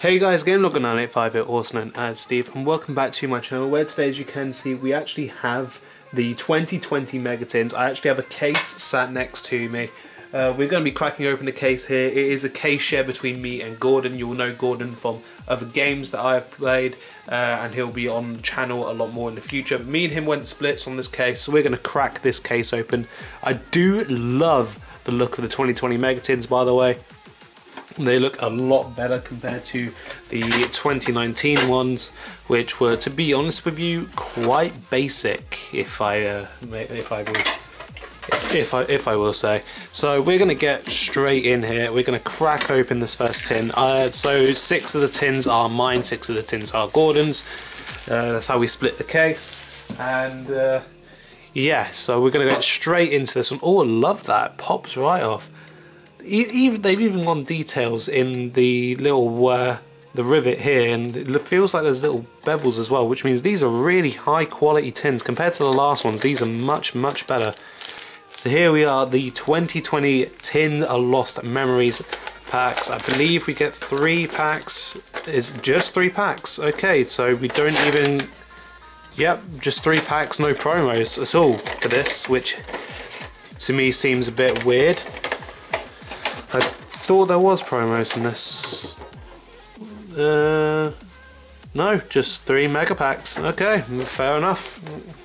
Hey guys, GameLogger985 here, also known as Steve, and welcome back to my channel where today as you can see we actually have the 2020 Megatins. I actually have a case sat next to me. Uh, we're going to be cracking open the case here. It is a case share between me and Gordon. You'll know Gordon from other games that I have played uh, and he'll be on the channel a lot more in the future. Me and him went splits on this case so we're going to crack this case open. I do love the look of the 2020 Megatins by the way. They look a lot better compared to the 2019 ones, which were, to be honest with you, quite basic. If I, uh, if I will, if I, if I will say. So we're gonna get straight in here. We're gonna crack open this first tin. Uh, so six of the tins are mine, six of the tins are Gordon's. Uh, that's how we split the case, and. Uh, yeah, so we're gonna get straight into this one. Oh, I love that. Pops right off even they've even gone details in the little uh, the rivet here and it feels like there's little bevels as well which means these are really high quality tins. Compared to the last ones these are much much better. So here we are the 2020 tin lost memories packs. I believe we get three packs. Is just three packs? Okay so we don't even yep just three packs no promos at all for this which to me seems a bit weird I thought there was promos in this. Uh, no, just three mega packs. Okay, fair enough.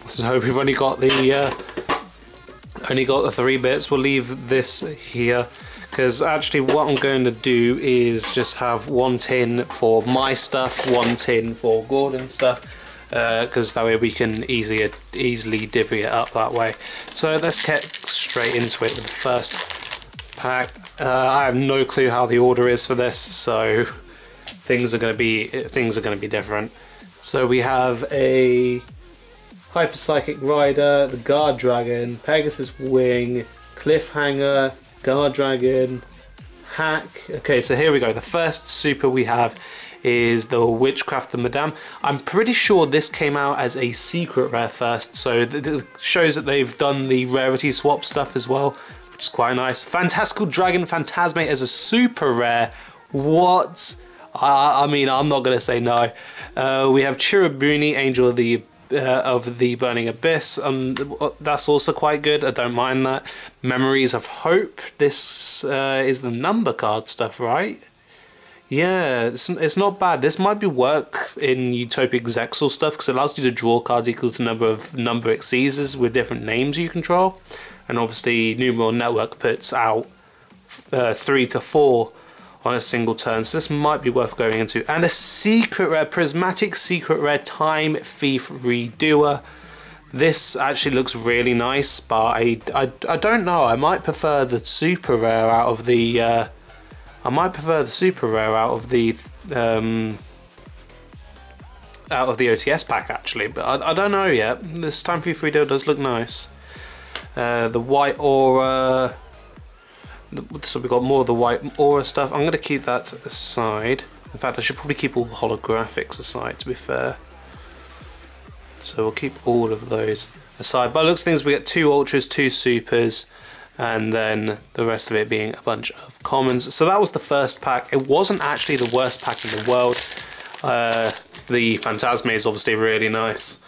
So we've only got the uh, only got the three bits. We'll leave this here because actually what I'm going to do is just have one tin for my stuff, one tin for Gordon's stuff because uh, that way we can easier, easily divvy it up that way. So let's get straight into it with the first pack. Uh, I have no clue how the order is for this, so things are going to be things are going to be different. So we have a Hyper Psychic Rider, the Guard Dragon, Pegasus Wing, Cliffhanger, Guard Dragon, Hack. Okay, so here we go. The first super we have is the Witchcraft the Madame. I'm pretty sure this came out as a secret rare first, so it shows that they've done the rarity swap stuff as well, is quite nice. Fantastical Dragon Phantazmay is a super rare. What? I, I mean, I'm not going to say no. Uh, we have Cherubini, Angel of the uh, of the Burning Abyss. Um, that's also quite good. I don't mind that. Memories of Hope. This uh, is the number card stuff, right? Yeah, it's, it's not bad. This might be work in Utopic Zexal stuff because it allows you to draw cards equal to number of number Xyzes with different names you control and obviously Numeron Network puts out uh, three to four on a single turn, so this might be worth going into. And a secret rare, prismatic secret rare time thief redoer. This actually looks really nice, but I, I, I don't know. I might prefer the super rare out of the. Uh, I might prefer the super rare out of the. Um, out of the OTS pack actually, but I, I don't know yet. This time thief redoer does look nice. Uh, the white aura. So we've got more of the white aura stuff. I'm going to keep that aside. In fact, I should probably keep all the holographics aside, to be fair. So we'll keep all of those aside. By looks things, we get two ultras, two supers, and then the rest of it being a bunch of commons. So that was the first pack. It wasn't actually the worst pack in the world. Uh, the Phantazmay is obviously really nice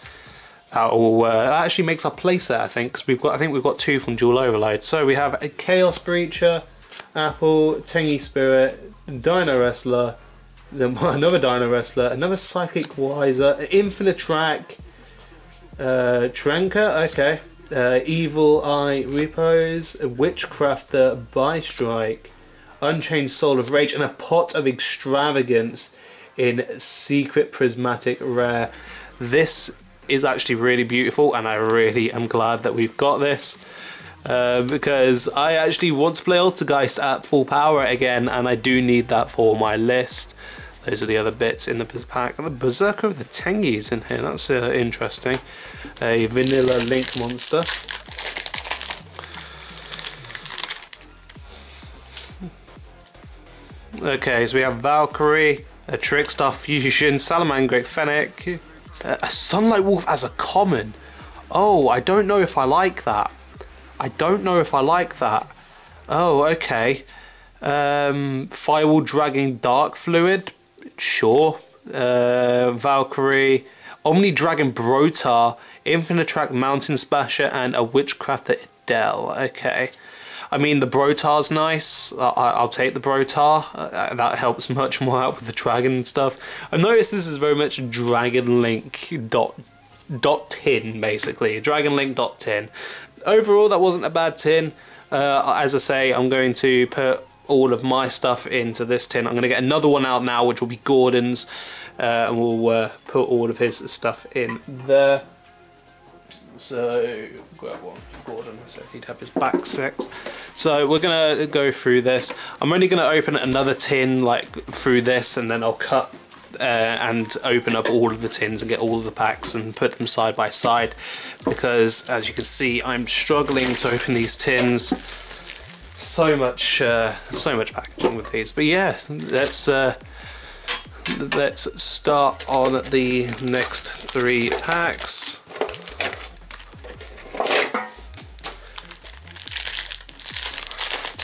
that all uh, actually makes our playset I think because we've got I think we've got two from Duel Overload. So we have a Chaos Breacher Apple Tenyi Spirit Dino Wrestler then another Dino Wrestler another Psychic Wiser Infinitrack uh, okay uh, Evil Eye Repose Witchcrafter Bystreet Unchained Soul of Rage and a Pot of Extravagance in Secret Prismatic Rare. This is actually really beautiful and I really am glad that we've got this. Uh, because I actually want to play Altergeist at full power again and I do need that for my list. Those are the other bits in the pack. The Berserker of the Tenyis in here, that's uh, interesting. A vanilla link monster. Okay, so we have Valkyrie, a Trickstar Fusion, Salamangreat Fennec, a Sunlight Wolf as a common. Oh, I don't know if I like that. I don't know if I like that. Oh, okay. Um, Firewall Dragon Darkfluid. Sure. Uh, Valkyrie, Omni Dragon Brotaur, Infinitrack Mountain Smasher, and a Witchcrafter Edel. Okay. I mean, the Brotaur's nice. I, will take the Brotaur. Uh, that helps much more out with the dragon stuff. I've noticed this is very much Dragon Link dot dot tin basically. Dragon Link dot tin. Overall, that wasn't a bad tin. Uh, as I say, I'm going to put all of my stuff into this tin. I'm going to get another one out now, which will be Gordon's, uh, and we'll uh, put all of his stuff in there. So, grab one Gordon, said he'd have his back six. So we're to go through this. I'm only to open another tin like through this and then I'll cut uh, and open up all of the tins and get all of the packs and put them side by side because as you can see I'm struggling to open these tins so much uh, so much packaging with these but yeah let's uh, let's start on the next three packs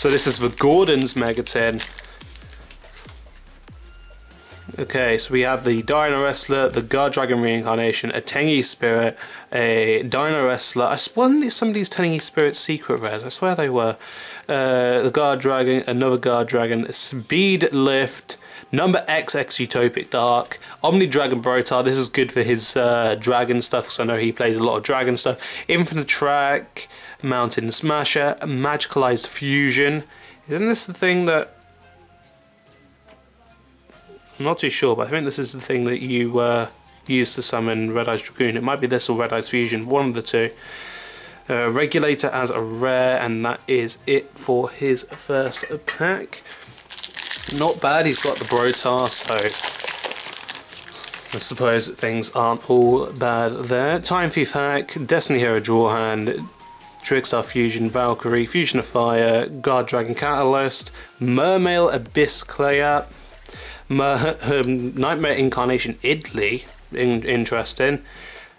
So this is the Gordon's Mega Tin. Okay, so we have the Dino Wrestler, the Guard Dragon Reincarnation, a Tenyi Spirit, a Dino Wrestler. I swear some of these Tenyi Spirit secret rares, I swear they were. Uh, the Guard Dragon, another Guard Dragon, Speed Lift, Number XX Utopic Dark, Omni Dragon Brotaur. This is good for his uh, dragon stuff because I know he plays a lot of dragon stuff. Infinitrack, Mountain Smasher, Magicalized Fusion. Isn't this the thing that... I'm not too sure, but I think this is the thing that you uh, use to summon Red Eyes Dragoon. It might be this or Red Eyes Fusion, one of the two. Uh, Regulator as a rare, and that is it for his first pack. Not bad, he's got the Brotaur, so I suppose things aren't all bad there. Time Thief Hack, Destiny Hero Drawhand, Trickstar Fusion, Valkyrie, Fusion of Fire, Guard Dragon Catalyst, Mermail Abyss Clayat, Mer um, Nightmare Incarnation Idli, in interesting,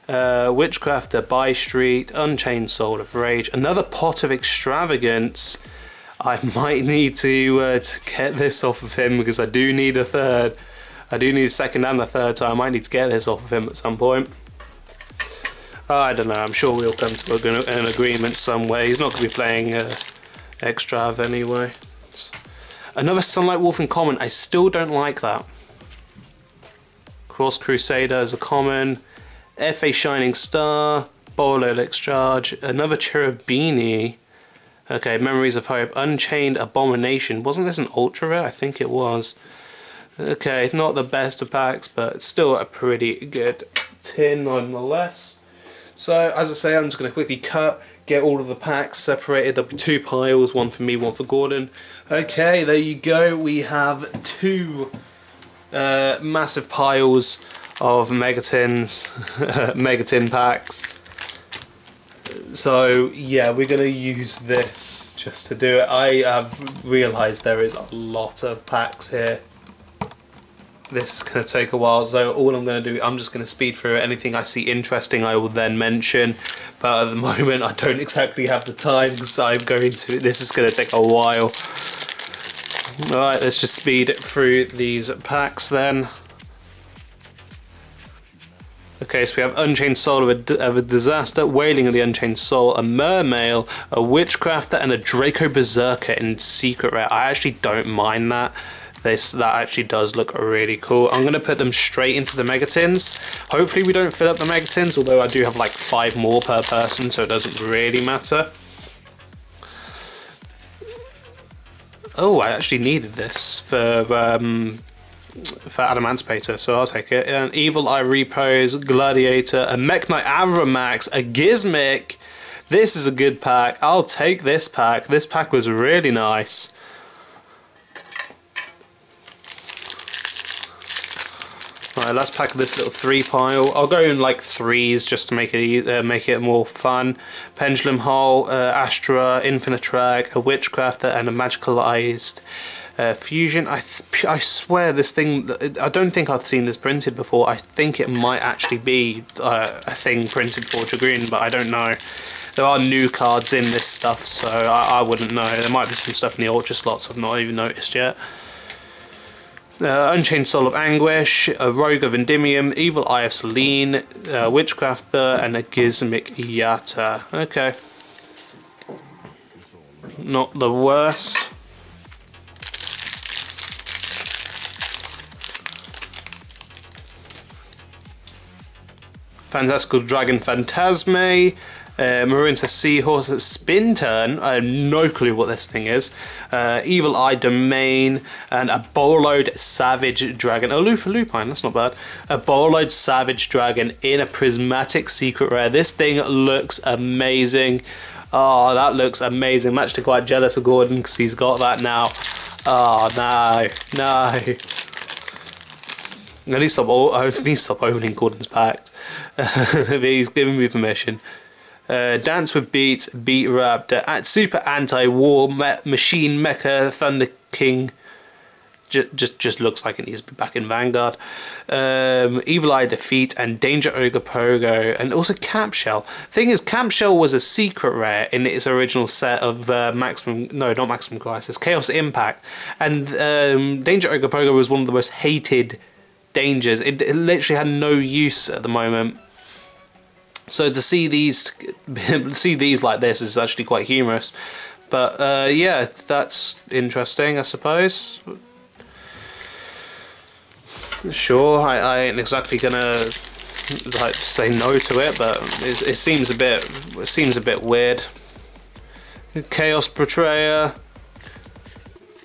uh, Witchcrafter Bystreet, Unchained Soul of Rage, another Pot of Extravagance. I might need to, uh, to get this off of him because I do need a third. I do need a second and a third, so I might need to get this off of him at some point. I don't know, I'm sure we'll come to an agreement somewhere. He's not going to be playing uh, Extrav anyway. Another Sunlight Wolf in common. I still don't like that. Cross Crusader is a common. FA Shining Star. Bolo Lex Charge. Another Cherubini. Okay, Memories of Hope. Unchained Abomination. Wasn't this an ultra rare? I think it was. Okay, not the best of packs, but still a pretty good tin nonetheless. So as I say, I'm just going to quickly cut, get all of the packs separated. There'll be two piles, one for me, one for Gordon. Okay, there you go. We have two uh, massive piles of Megatins, Megatin packs. So yeah, we're going to use this just to do it. I have realised there is a lot of packs here this is going to take a while so all I'm going to do I'm just going to speed through anything I see interesting I will then mention. But at the moment I don't exactly have the time because I'm going to this is going to take a while. Alright let's just speed through these packs then. Okay, so we have Unchained Soul of a, of a, Disaster, Wailing of the Unchained Soul, a Mermail, a Witchcrafter, and a Draco Berserker in Secret Rare. I actually don't mind that this that actually does look really cool i'm going to put them straight into the megatins hopefully we don't fill up the megatins although i do have like five more per person so it doesn't really matter oh i actually needed this for um for Adamancipator, so I'll take it. An Evil Eye Repose, Gladiator, a Mekk-Knight Avramax, a Gizmek. This is a good pack. I'll take this pack. This pack was really nice. Right, let's pack this little three pile. I'll go in like threes just to make it uh, make it more fun. Pendulum Hull, uh, Astra, Infinitrack, a Witchcrafter, and a Magicalized uh, Fusion. I I swear this thing. I don't think I've seen this printed before. I think it might actually be uh, a thing printed for Dragoon, but I don't know. There are new cards in this stuff, so I, I wouldn't know. There might be some stuff in the Ultra slots I've not even noticed yet. Uh, Unchained Soul of Anguish, a Rogue of Endymion, Evil Eye of Selene, uh, Witchcrafter, and a Gizmek Yata. Okay. Not the worst. Fantastical Dragon Phantazmay, uh, a Seahorse, Spin Turn, I have no clue what this thing is, uh, Evil Eye Domain, and a Borreload Savage Dragon. Oh, Aloof Lupine, that's not bad. A Borreload Savage Dragon in a Prismatic Secret Rare. This thing looks amazing. Oh, that looks amazing. I'm actually quite jealous of Gordon because he's got that now. Oh, no, no. I need to stop, I need to stop opening Gordon's packs. he's giving me permission. Uh, Dance with Beats, Beat Raptor, at Super Anti War Me Machine Mecha Thunder King. Just, just, just looks like it needs to be back in Vanguard. Um, Evil Eye Defeat and Danger Ogopogo, and also Camp Shell. Thing is, Camp Shell was a secret rare in its original set of uh, Maximum, no, not Maximum Crisis, Chaos Impact, and um, Danger Ogopogo was one of the most hated dangers. It, it literally had no use at the moment. So to see these, see these like this is actually quite humorous. But uh, yeah, that's interesting, I suppose. Sure, I, I ain't exactly gonna like say no to it, but it, it seems a bit, it seems a bit weird. Chaos Portrayer.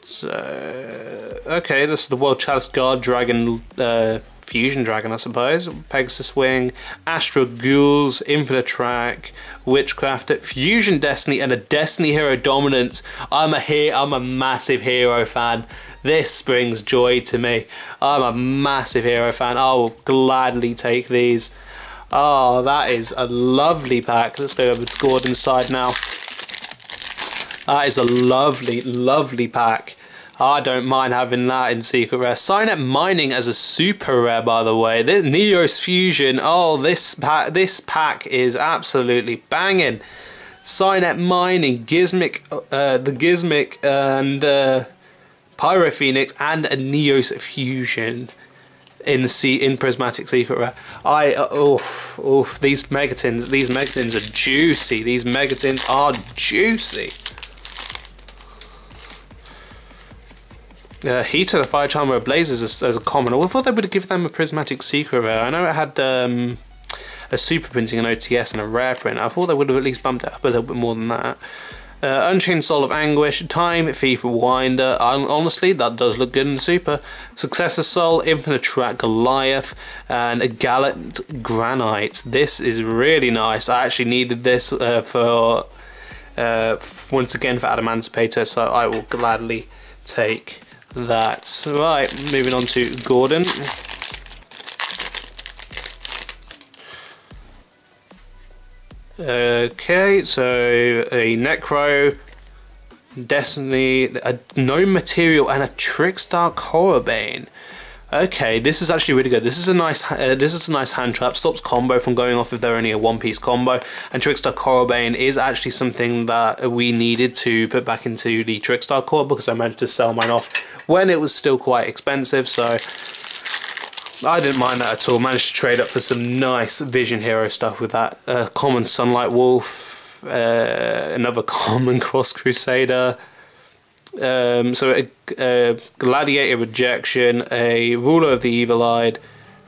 So, okay, this is the World Chalice Guard Dragon uh, Fusion Dragon, I suppose. Pegasus Wing, Astro Ghouls, Infinitrack, Witchcraft, Fusion Destiny, and a Destiny Hero Dominance. I'm a he I'm a massive hero fan. This brings joy to me. I'm a massive hero fan. I will gladly take these. Oh, that is a lovely pack. Let's go over to Gordon's side now. That is a lovely, lovely pack. I don't mind having that in Secret Rare. Signet Mining as a super rare, by the way. This Neos Fusion. Oh, this pack, this pack is absolutely banging. Signet Mining, Gizmek, uh, the Gizmek, and uh, Pyro Phoenix, and a Neos Fusion in in Prismatic Secret Rare. I uh, oof oof these Megatins these Megatins are juicy. These Megatins are juicy. Uh, Heater, the Fire Charmer Blazes as, as a common. I thought they would have given them a Prismatic Secret Rare. I know it had um, a Super Printing, an OTS, and a Rare Print. I thought they would have at least bumped it up a little bit more than that. Uh, Unchained Soul of Anguish, Time, Thief Winder. honestly, that does look good in Super. Successor Soul, Infinitrack, Goliath, and a Gallant Granite. This is really nice. I actually needed this uh, for uh, once again for Adamancipator, so I will gladly take that. Right, moving on to Gordon. Okay, so a Necro, Destiny, a No Material, and a Trickstar Corobane. Okay, this is actually really good. This is a nice uh, this is a nice hand trap. Stops combo from going off if they're only a one piece combo. And Trickstar Corobane is actually something that we needed to put back into the Trickstar core because I managed to sell mine off when it was still quite expensive. So I didn't mind that at all. Managed to trade up for some nice Vision Hero stuff with that. Uh, common Sunlight Wolf, uh, another common Cross Crusader. Um, so a, a, Gladiator Rejection, a Ruler of the Evil Eyed,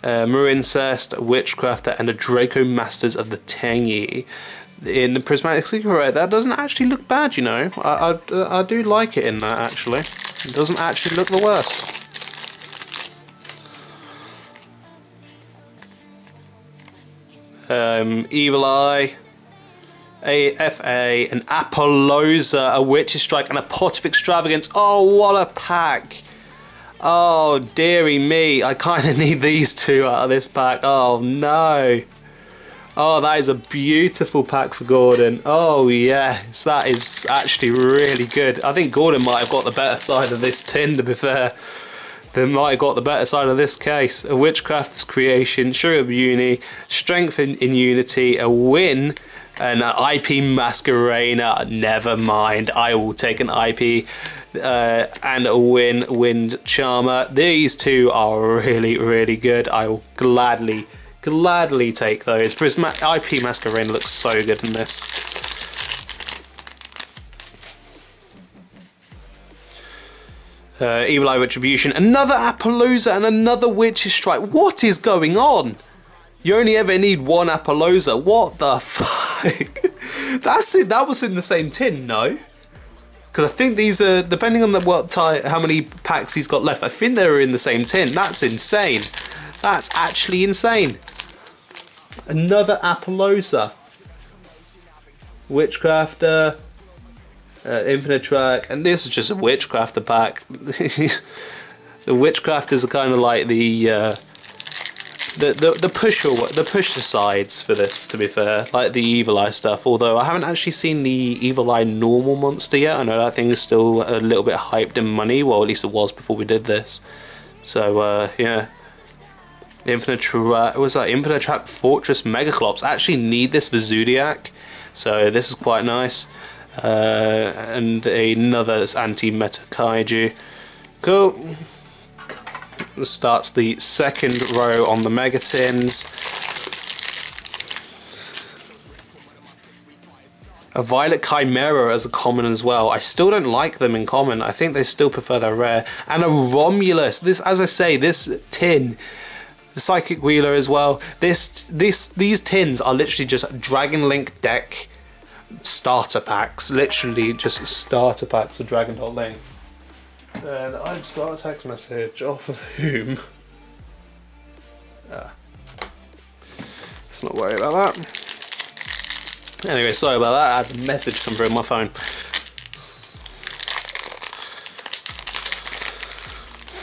uh, Marincess, Witchcrafter, and a Draco Masters of the Tenyi. In the Prismatic Secret that doesn't actually look bad, you know. I, I, I do like it in that, actually. It doesn't actually look the worst. Um, Evil Eye, AFA, an Apollousa, a Witch's Strike, and a Pot of Extravagance. Oh, what a pack! Oh, dearie me, I kind of need these two out of this pack. Oh, no. Oh, that is a beautiful pack for Gordon. Oh, yes, that is actually really good. I think Gordon might have got the better side of this tin, to be fair. They might have got the better side of this case. A Witchcraft's Creation, Sugar of Uni, Strength in, in Unity, a win, An IP Masquerena, never mind. I will take an IP uh, and a Win Wind Charmer. These two are really, really good. I will gladly, gladly take those. Prisma IP Masquerena looks so good in this. Uh, Evil Eye Retribution, another Apollousa and another Witch's Strike. What is going on? You only ever need one Apollousa. What the fuck? That's it. That was in the same tin, no? Because I think these are, depending on the what type, how many packs he's got left, I think they're in the same tin. That's insane. That's actually insane. Another Apollousa. Witchcrafter. Uh, Infinitrack, and this is just a Witchcrafter pack. the Witchcrafters are kind of like the uh, the the the pusher the push sides for this. To be fair, like the Evil Eye stuff. Although I haven't actually seen the Evil Eye normal monster yet. I know that thing is still a little bit hyped in money. Well, at least it was before we did this. So uh, yeah. Infinitrack was that Infinitrack Fortress Megaclops. Actually need this for Zodiac, so this is quite nice uh, and another anti-meta kaiju. Cool. Starts the second row on the Megatins. A Violet Chimera as a common as well. I still don't like them in common. I think they still prefer their rare. And a Romulus. This, as I say, this tin Psychic Wheeler as well. This, this, these tins are literally just Dragon Link deck starter packs, literally just starter packs of Dragon Link. And I've got a text message off of whom. Ah. Let's not worry about that. Anyway, sorry about that. I had a message come through on my phone.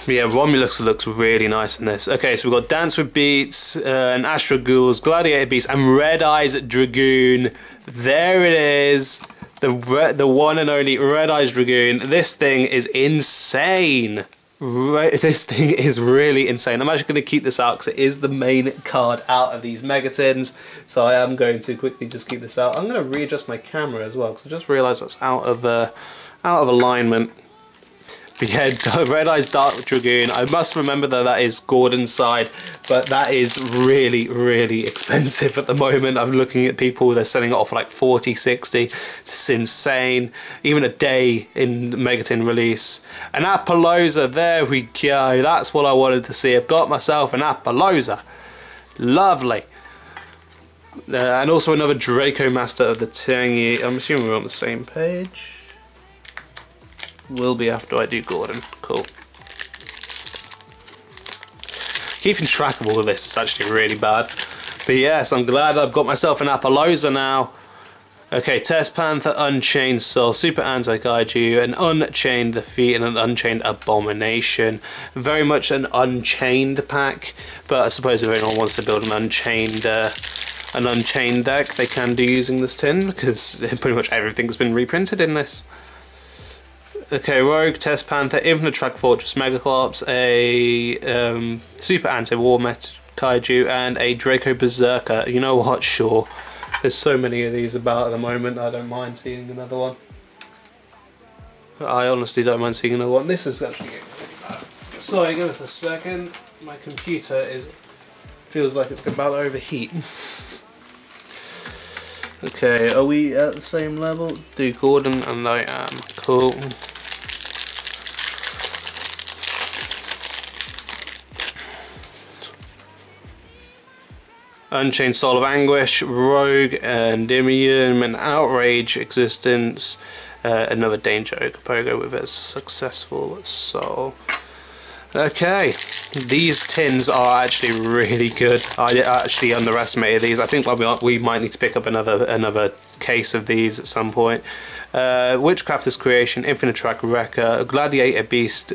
yeah, Romulus looks really nice in this. Okay, so we've got Dance with Beats, uh, and Astro Ghouls, Gladiator Beast, and Red Eyes Dragoon. There it is. The, the one and only Red Eyes Dragoon. This thing is insane. this thing is really insane. I'm actually going to keep this out because it is the main card out of these Megatins. So I am going to quickly just keep this out. I'm going to readjust my camera as well because I just realised that's out of uh, out of alignment. But yeah, Red Eyes Dark Dragoon. I must remember that that is Gordon's side, but that is really, really expensive at the moment. I'm looking at people, they're selling it off for like 40, 60. It's insane. Even a day in Megatin release. An Apollousa, there we go. That's what I wanted to see. I've got myself an Apollousa. Lovely. Uh, and also another Draco Master of the Tenyi. I'm assuming we're on the same page will be after I do Gordon. Cool. Keeping track of all of this is actually really bad. But yes, I'm glad I've got myself an Apollousa now. Okay, Test Panther, Unchained Soul, Super Anti-Kaiju, an Unchained Defeat, and an Unchained Abomination. Very much an Unchained pack, but I suppose if anyone wants to build an Unchained uh, an Unchained deck, they can do using this tin, because pretty much everything's been reprinted in this. Okay, Rogue, Test Panther, Infinitrack Fortress, Megaclops, a um, Super Anti-War Met Kaiju, and a Draco Berserker. You know what? Sure. There's so many of these about at the moment, I don't mind seeing another one. I honestly don't mind seeing another one. This is actually getting pretty bad. Sorry, give us a second. My computer is feels like it's about to overheat. okay, are we at the same level? Do Gordon and I am. Cool. Unchained Soul of Anguish, Rogue, Endymion, and Outrage Existence, uh, another Danger Ogopogo with a successful soul. Okay, these tins are actually really good. I actually underestimated these. I think we might need to pick up another another case of these at some point uh, Witchcrafter's Creation, Infinitrack Wrecker, Gladiator Beast,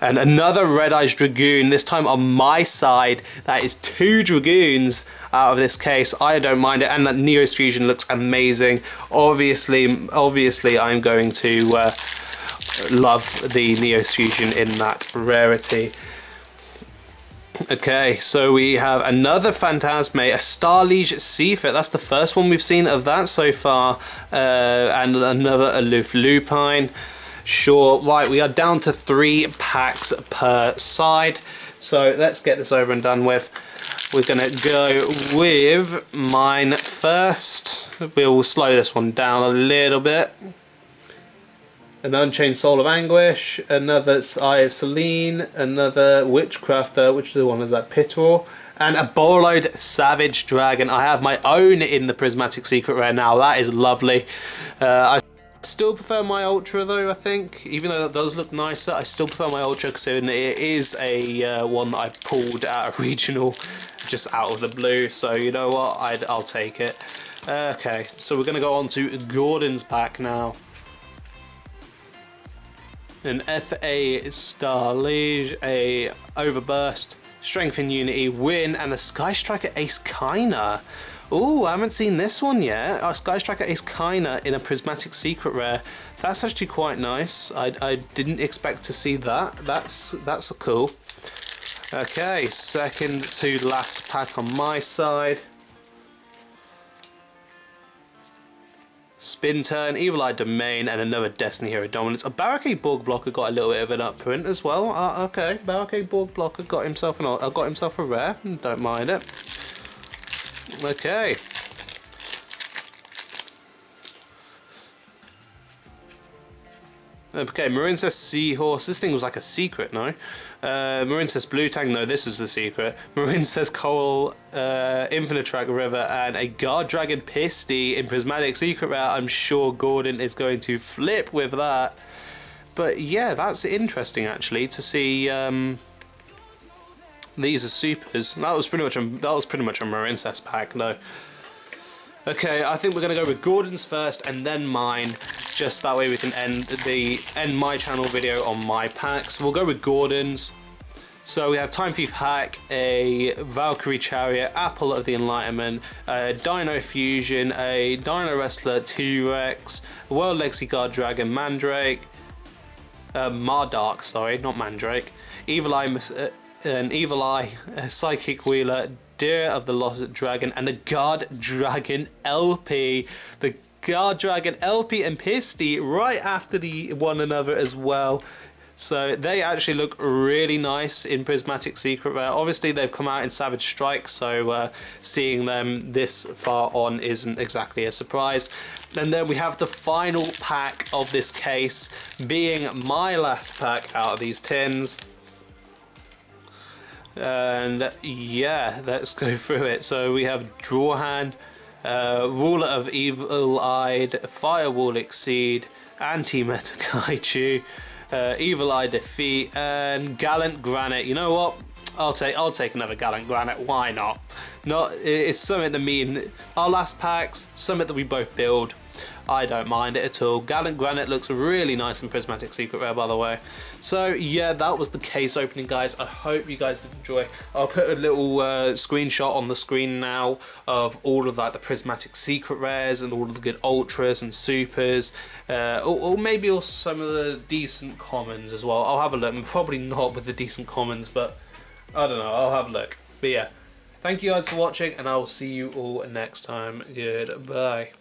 and another Red Eyes Dragoon, this time on my side. That is two Dragoons out of this case. I don't mind it, and that Neos Fusion looks amazing. Obviously, obviously I'm going to uh, love the Neos Fusion in that rarity. Okay, so we have another Phantazmay, a Starliege Seyfert. That's the first one we've seen of that so far. Uh, and another Aloof Lupine. Sure, right, we are down to three packs per side. So let's get this over and done with. We're going to go with mine first. We'll slow this one down a little bit an Unchained Soul of Anguish, another Eye of Selene, another Witchcrafter, which is the one is that Pittore, and a Borreload Savage Dragon. I have my own in the Prismatic Secret Rare now. That is lovely. Uh, I still prefer my Ultra though, I think. Even though that does look nicer, I still prefer my Ultra because it is a uh, one that I pulled out of Regional just out of the blue. So you know what, i will take it. Uh, okay, so we're going to go on to Gordon's pack now an FA Star Starliege, a Overburst, Strength and Unity, Win, and a Sky Striker Ace Kaina. Oh, I haven't seen this one yet. A Sky Striker Ace Kaina in a Prismatic Secret Rare. That's actually quite nice. I, I didn't expect to see that. That's that's cool. Okay, second to last pack on my side. Spin Turn, Evil Eye Domain, and another Destiny Hero Dominance. A Barricade Borg Blocker got a little bit of an upprint as well. Uh, okay, Barricade Borg Blocker got himself an uh, got himself a rare. Don't mind it. Okay. Okay, Marincess Seahorse. This thing was like a secret, no? Uh, Marincess Blue Tang. No, this was the secret. Marincess uh, Infinitrack River, and a Guard Dragon Pisty in Prismatic Secret Rare. I'm sure Gordon is going to flip with that. But yeah, that's interesting actually to see. Um, these are supers. That was pretty much a, that was pretty much a Marincess pack, no. Okay, I think we're gonna go with Gordon's first and then mine just that way we can end the end my channel video on my packs. We'll go with Gordon's. So we have Time Thief Hack, a Valkyrie Chariot, Apple of the Enlightenment, a Dino Fusion, a Dino Wrestler T-Rex, World Legacy Guard Dragon Mandrake, uh, Mardark, sorry, not Mandrake, Evil Eye, uh, an Evil Eye, a Psychic Wheeler, Deer of the Lost Dragon, and a Guard Dragon Elpy. The Guard Dragon Elpy and Pisty right after the one another as well. So they actually look really nice in Prismatic Secret Rare. Obviously they've come out in Savage Strike, so uh, seeing them this far on isn't exactly a surprise. And then we have the final pack of this case, being my last pack out of these tins. And yeah, let's go through it. So we have Draw Hand, uh, Ruler of Evil-Eyed, Firewall Exceed, Anti-Meta Kaiju, uh, Evil Eye Defeat, and Gallant Granite. You know what? I'll take I'll take another Gallant Granite. Why not? Not it's something to mean. Our last packs, something that we both build. I don't mind it at all. Gallant Granite looks really nice in Prismatic Secret Rare, by the way. So, yeah, that was the case opening, guys. I hope you guys did enjoy. I'll put a little uh, screenshot on the screen now of all of like the Prismatic Secret Rares and all of the good Ultras and Supers. Uh, or, or, maybe also some of the decent Commons as well. I'll have a look. Probably not with the decent Commons, but I don't know. I'll have a look. But yeah. Thank you guys for watching, and I will see you all next time. Goodbye.